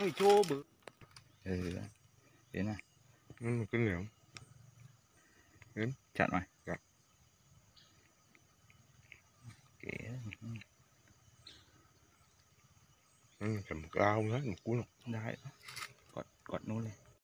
ơi chô bự. Ừ, ừ, ừ. đến này. Ừ, nó dạ. một cái niệm chặn mày. Chặn. kể nó là cầm ao đấy một cú nào đấy. Quật quật nó lên.